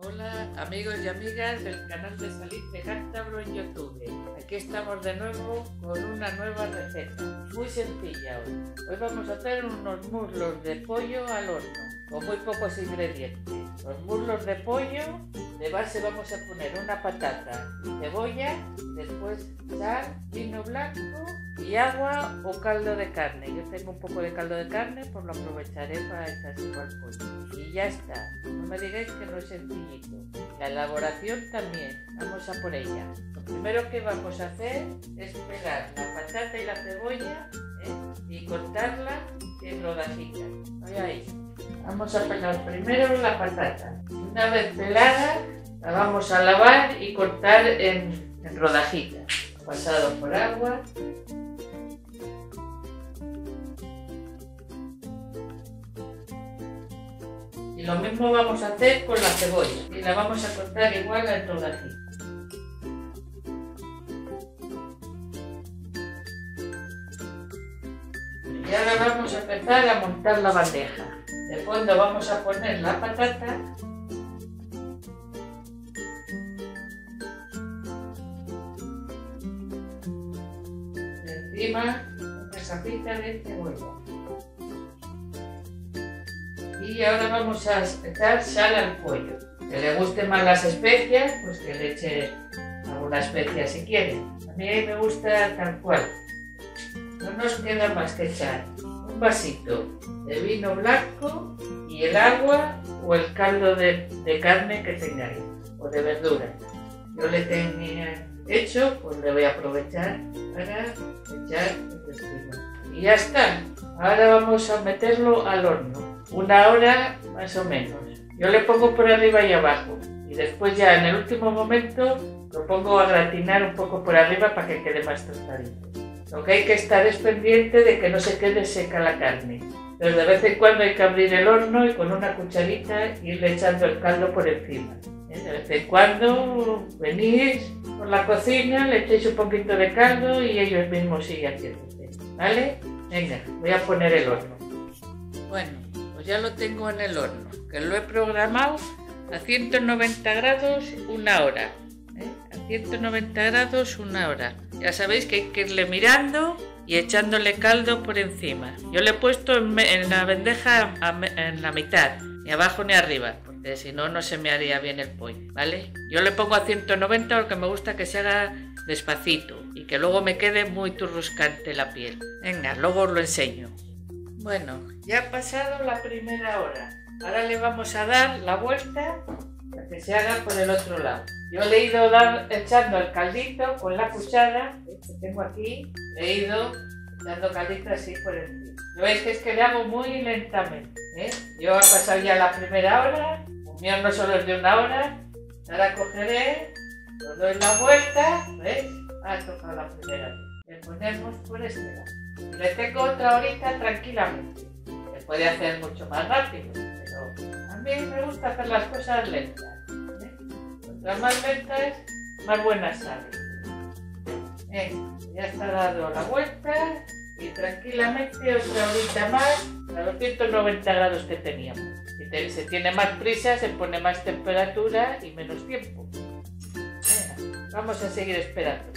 Hola amigos y amigas del canal de Salir de Cántabro en YouTube. Aquí estamos de nuevo con una nueva receta, muy sencilla hoy. Hoy vamos a hacer unos muslos de pollo al horno, con muy pocos ingredientes. Los muslos de pollo, de base vamos a poner una patata cebolla, después sal, vino blanco y agua o caldo de carne. Yo tengo un poco de caldo de carne, pues lo aprovecharé para echárselo al pollo. Y ya está. No me digáis que no es sencillito. La elaboración también. Vamos a por ella. Lo primero que vamos a hacer es pegar la patata y la cebolla ¿eh? y cortarla en rodajitas. Vamos a pelar primero la patata. Una vez pelada, la vamos a lavar y cortar en, en rodajitas. Pasado por agua lo mismo vamos a hacer con la cebolla. Y la vamos a cortar igual en rodajitas. Y ahora vamos a empezar a montar la bandeja. De fondo vamos a poner la patata. Encima una capita de cebolla. Y ahora vamos a echar sal al pollo. Que le gusten más las especias, pues que le eche alguna especia si quiere. A mí me gusta tal cual. No nos queda más que echar un vasito de vino blanco y el agua o el caldo de, carne que tengáis o de verdura. Yo le tenía hecho, pues le voy a aprovechar para echar el Y ya está. Ahora vamos a meterlo al horno una hora más o menos. Yo le pongo por arriba y abajo y después ya en el último momento lo pongo a gratinar un poco por arriba para que quede más tostadito. Lo que hay que estar es pendiente de que no se quede seca la carne. Pero de vez en cuando hay que abrir el horno y con una cucharita irle echando el caldo por encima. ¿Eh? De vez en cuando venís por la cocina, le echéis un poquito de caldo y ellos mismos siguen haciendo. ¿Vale? Venga, voy a poner el horno. Bueno, ya lo tengo en el horno, que lo he programado a 190 grados una hora. ¿eh? A 190 grados una hora. Ya sabéis que hay que irle mirando y echándole caldo por encima. Yo le he puesto en, la bandeja en la mitad, ni abajo ni arriba, porque si no, no se me haría bien el pollo, ¿vale? Yo le pongo a 190 porque me gusta que se haga despacito y que luego me quede muy turruscante la piel. Venga, luego os lo enseño. Bueno, ya ha pasado la primera hora. Ahora le vamos a dar la vuelta para que se haga por el otro lado. Yo le he ido echando el caldito con la cuchara que tengo aquí. Le he ido dando caldito así por el Lo veis que es que le hago muy lentamente. ¿eh? Yo ha pasado ya la primera hora. Un no solo es de una hora. Ahora cogeré, lo doy la vuelta. ¿Veis? Ha tocado la primera. Le ponemos por este lado. Le tengo otra horita tranquilamente. Se puede hacer mucho más rápido, pero a mí me gusta hacer las cosas lentas. ¿eh? más lentas, más buenas salen. ya está dado la vuelta y tranquilamente otra horita más a los 190 grados que teníamos. Si se tiene más prisa, se pone más temperatura y menos tiempo. vamos a seguir esperando.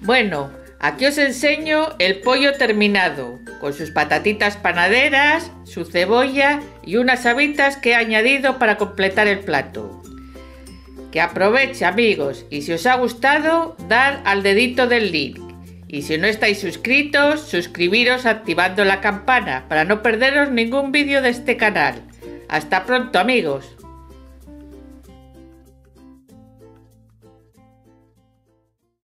Bueno, Aquí os enseño el pollo terminado, con sus patatitas panaderas, su cebolla y unas habitas que he añadido para completar el plato. Que aproveche amigos y si os ha gustado, dar al dedito del link. Y si no estáis suscritos, suscribiros activando la campana para no perderos ningún vídeo de este canal. Hasta pronto amigos.